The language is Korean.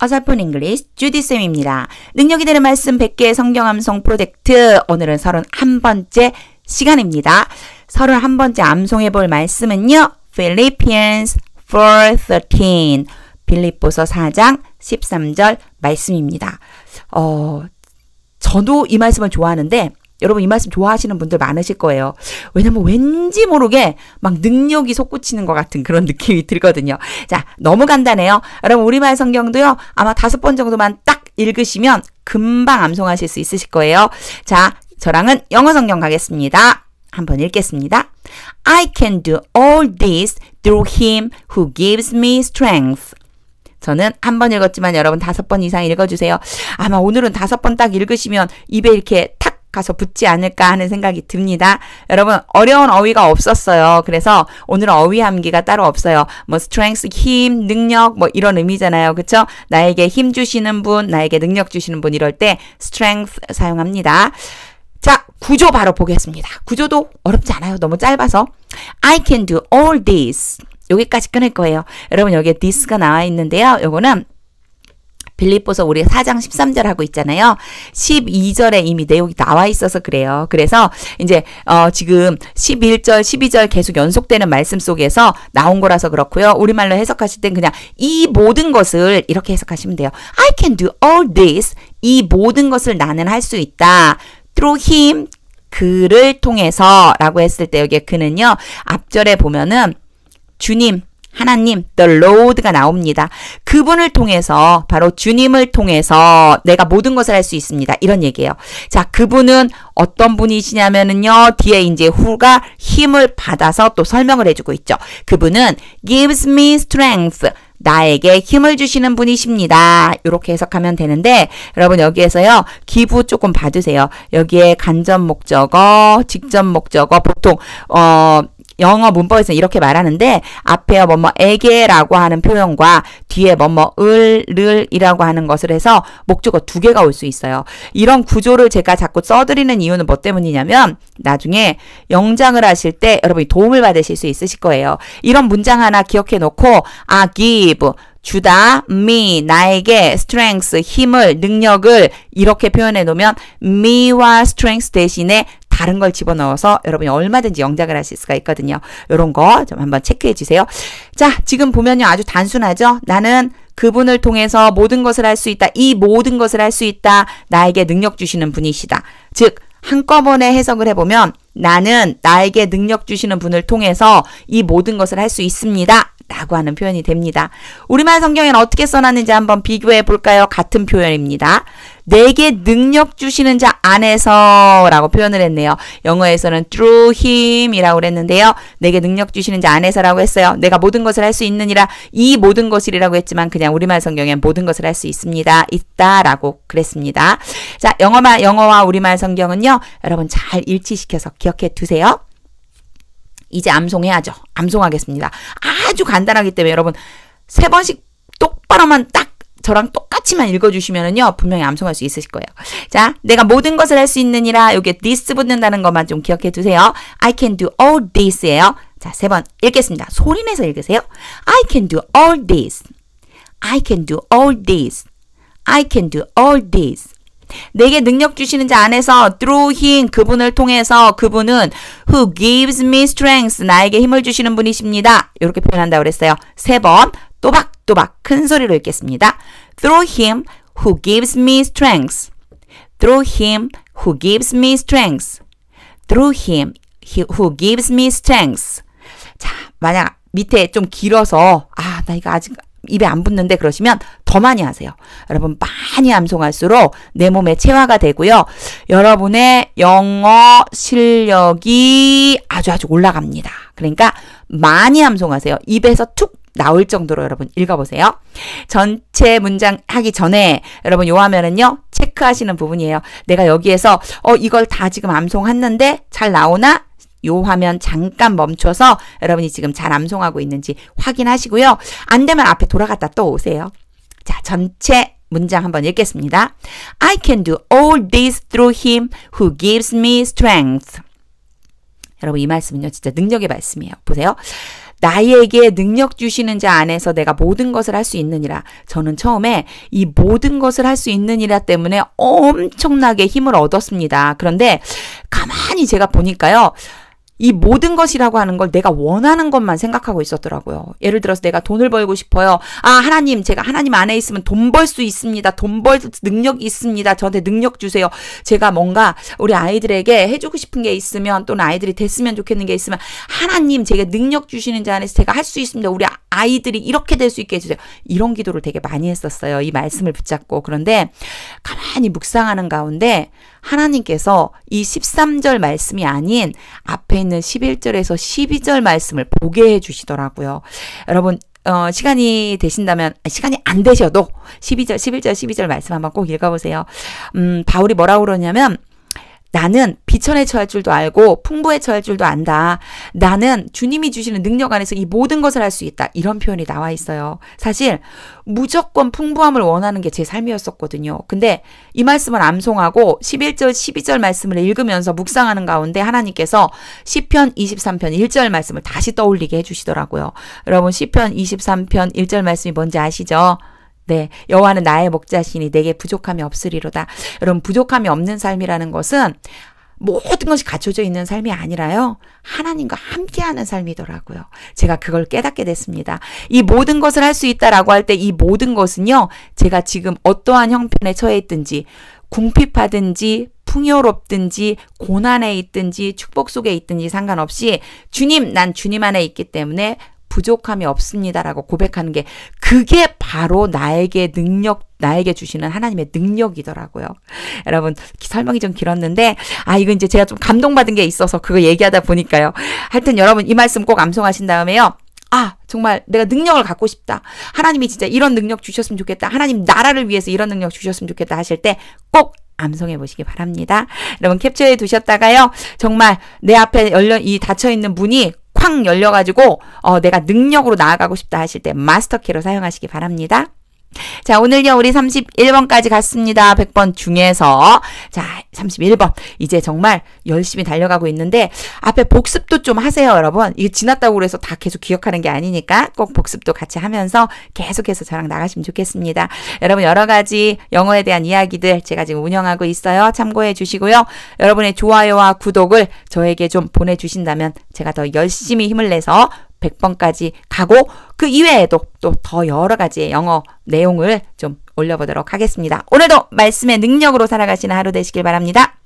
어설픈 English 주디쌤입니다. 능력이 되는 말씀 100개의 성경 암송 프로젝트 오늘은 31번째 시간입니다. 31번째 암송해 볼 말씀은요. Philippians 4.13 빌립보서 4장 13절 말씀입니다. 어, 저도 이 말씀을 좋아하는데 여러분 이 말씀 좋아하시는 분들 많으실 거예요. 왜냐면 왠지 모르게 막 능력이 솟구치는 것 같은 그런 느낌이 들거든요. 자, 너무 간단해요. 여러분 우리말 성경도요. 아마 다섯 번 정도만 딱 읽으시면 금방 암송하실 수 있으실 거예요. 자, 저랑은 영어 성경 가겠습니다. 한번 읽겠습니다. I can do all this through him who gives me strength. 저는 한 번 읽었지만 여러분 다섯 번 이상 읽어주세요. 아마 오늘은 다섯 번 딱 읽으시면 입에 이렇게 탁 가서 붙지 않을까 하는 생각이 듭니다. 여러분 어려운 어휘가 없었어요. 그래서 오늘은 어휘 암기가 따로 없어요. 뭐 strength 힘, 능력 뭐 이런 의미잖아요. 그렇죠? 나에게 힘 주시는 분, 나에게 능력 주시는 분 이럴 때 strength 사용합니다. 자, 구조 바로 보겠습니다. 구조도 어렵지 않아요. 너무 짧아서. I can do all this. 여기까지 끊을 거예요. 여러분 여기에 this가 나와 있는데요. 요거는 빌립보서 우리 4장 13절 하고 있잖아요. 12절에 이미 내용이 나와 있어서 그래요. 그래서 이제 어 지금 11절, 12절 계속 연속되는 말씀 속에서 나온 거라서 그렇고요. 우리말로 해석하실 땐 그냥 이 모든 것을 이렇게 해석하시면 돼요. I can do all this. 이 모든 것을 나는 할 수 있다. through him 그를 통해서라고 했을 때 여기에 그는요. 앞절에 보면은 주님 하나님, the Lord가 나옵니다. 그분을 통해서, 바로 주님을 통해서 내가 모든 것을 할 수 있습니다. 이런 얘기예요. 자, 그분은 어떤 분이시냐면은요, 뒤에 이제 후가 힘을 받아서 또 설명을 해주고 있죠. 그분은 gives me strength. 나에게 힘을 주시는 분이십니다. 이렇게 해석하면 되는데 여러분 여기에서요. 기부 조금 봐주세요. 여기에 간접 목적어, 직접 목적어 보통 어 영어 문법에서 이렇게 말하는데 앞에 뭐뭐에게라고 하는 표현과 뒤에 뭐뭐을 를이라고 하는 것을 해서 목적어 두 개가 올 수 있어요. 이런 구조를 제가 자꾸 써드리는 이유는 뭐 때문이냐면 나중에 영장을 하실 때 여러분이 도움을 받으실 수 있으실 거예요. 이런 문장 하나 기억해 놓고 아 give 주다 me 나에게 strength 힘을 능력을 이렇게 표현해 놓으면 me와 strength 대신에 다른 걸 집어넣어서 여러분이 얼마든지 영작을 하실 수가 있거든요. 이런 거 좀 한번 체크해 주세요. 자, 지금 보면요. 아주 단순하죠? 나는 그분을 통해서 모든 것을 할 수 있다. 이 모든 것을 할 수 있다. 나에게 능력 주시는 분이시다. 즉, 한꺼번에 해석을 해보면 나는 나에게 능력 주시는 분을 통해서 이 모든 것을 할 수 있습니다. 라고 하는 표현이 됩니다. 우리말 성경에는 어떻게 써놨는지 한번 비교해 볼까요? 같은 표현입니다. 내게 능력 주시는 자 안에서 라고 표현을 했네요. 영어에서는 through him 이라고 그랬는데요. 내게 능력 주시는 자 안에서라고 했어요. 내가 모든 것을 할 수 있느니라 이 모든 것이라고 했지만 그냥 우리말 성경엔 모든 것을 할 수 있습니다. 있다라고 그랬습니다. 자, 영어말, 영어와 우리말 성경은요. 여러분 잘 일치시켜서 기억해 두세요. 이제 암송해야죠. 암송하겠습니다. 아주 간단하기 때문에 여러분 세 번씩 똑바로만 딱 저랑 똑같이만 읽어주시면은요 분명히 암송할 수 있으실 거예요. 자, 내가 모든 것을 할 수 있느니라 여기에 this 붙는다는 것만 좀 기억해 두세요. I can do all this예요. 자, 세 번 읽겠습니다. 소리 내서 읽으세요. I can do all this. I can do all this. I can do all this. 내게 능력 주시는 자 안에서 through him 그분을 통해서 그분은 who gives me strength 나에게 힘을 주시는 분이십니다. 이렇게 표현한다고 그랬어요. 세 번 또박또박 큰 소리로 읽겠습니다. through him who gives me strength. through him who gives me strength. through him who gives me strength. 자, 만약 밑에 좀 길어서 아, 나 이거 아직 입에 안 붙는데 그러시면 더 많이 하세요. 여러분 많이 암송할수록 내 몸에 체화가 되고요. 여러분의 영어 실력이 아주 아주 올라갑니다. 그러니까 많이 암송하세요. 입에서 툭 나올 정도로 여러분 읽어보세요. 전체 문장 하기 전에 여러분 요 화면은요 체크하시는 부분이에요. 내가 여기에서 어 이걸 다 지금 암송했는데 잘 나오나 요 화면 잠깐 멈춰서 여러분이 지금 잘 암송하고 있는지 확인하시고요. 안 되면 앞에 돌아갔다 또 오세요. 자, 전체 문장 한번 읽겠습니다. I can do all this through him who gives me strength. 여러분 이 말씀은요 진짜 능력의 말씀이에요. 보세요. 나에게 능력 주시는 자 안에서 내가 모든 것을 할 수 있느니라. 저는 처음에 이 모든 것을 할 수 있느니라 때문에 엄청나게 힘을 얻었습니다. 그런데 가만히 제가 보니까요. 이 모든 것이라고 하는 걸 내가 원하는 것만 생각하고 있었더라고요. 예를 들어서 내가 돈을 벌고 싶어요. 아, 하나님, 제가 하나님 안에 있으면 돈 벌 수 있습니다. 돈 벌 능력이 있습니다. 저한테 능력 주세요. 제가 뭔가 우리 아이들에게 해주고 싶은 게 있으면 또는 아이들이 됐으면 좋겠는 게 있으면 하나님, 제가 능력 주시는 자 안에서 제가 할 수 있습니다. 우리 아이들이 이렇게 될 수 있게 해주세요. 이런 기도를 되게 많이 했었어요. 이 말씀을 붙잡고. 그런데 가만히 묵상하는 가운데 하나님께서 이 13절 말씀이 아닌 앞에 있는 11절에서 12절 말씀을 보게 해 주시더라고요. 여러분, 어, 시간이 되신다면, 시간이 안 되셔도 12절, 11절, 12절 말씀 한번 꼭 읽어보세요. 음, 바울이 뭐라고 그러냐면, 나는 비천에 처할 줄도 알고 풍부에 처할 줄도 안다. 나는 주님이 주시는 능력 안에서 이 모든 것을 할 수 있다. 이런 표현이 나와 있어요. 사실 무조건 풍부함을 원하는 게 제 삶이었었거든요. 근데 이 말씀을 암송하고 11절, 12절 말씀을 읽으면서 묵상하는 가운데 하나님께서 시편 23편 1절 말씀을 다시 떠올리게 해 주시더라고요. 여러분 시편 23편 1절 말씀이 뭔지 아시죠? 네, 여호와는 나의 목자시니 내게 부족함이 없으리로다. 여러분 부족함이 없는 삶이라는 것은 모든 것이 갖춰져 있는 삶이 아니라요. 하나님과 함께하는 삶이더라고요. 제가 그걸 깨닫게 됐습니다. 이 모든 것을 할 수 있다라고 할 때 이 모든 것은요. 제가 지금 어떠한 형편에 처해 있든지 궁핍하든지 풍요롭든지 고난에 있든지 축복 속에 있든지 상관없이 주님 난 주님 안에 있기 때문에 부족함이 없습니다라고 고백하는 게 그게 바로 나에게 능력 나에게 주시는 하나님의 능력이더라고요. 여러분 설명이 좀 길었는데 아 이거 이제 제가 좀 감동받은 게 있어서 그거 얘기하다 보니까요. 하여튼 여러분 이 말씀 꼭 암송하신 다음에요. 아, 정말 내가 능력을 갖고 싶다. 하나님이 진짜 이런 능력 주셨으면 좋겠다. 하나님 나라를 위해서 이런 능력 주셨으면 좋겠다 하실 때 꼭 암송해 보시기 바랍니다. 여러분 캡처해 두셨다가요. 정말 내 앞에 열려 이 닫혀 있는 문이 쾅 열려가지고 어, 내가 능력으로 나아가고 싶다 하실 때 마스터키로 사용하시기 바랍니다. 자, 오늘요, 우리 31번까지 갔습니다. 100번 중에서. 자, 31번. 이제 정말 열심히 달려가고 있는데, 앞에 복습도 좀 하세요, 여러분. 이게 지났다고 그래서 다 계속 기억하는 게 아니니까 꼭 복습도 같이 하면서 계속해서 저랑 나가시면 좋겠습니다. 여러분, 여러 가지 영어에 대한 이야기들 제가 지금 운영하고 있어요. 참고해 주시고요. 여러분의 좋아요와 구독을 저에게 좀 보내주신다면 제가 더 열심히 힘을 내서 100번까지 가고 그 이외에도 또 더 여러 가지의 영어 내용을 좀 올려보도록 하겠습니다. 오늘도 말씀의 능력으로 살아가시는 하루 되시길 바랍니다.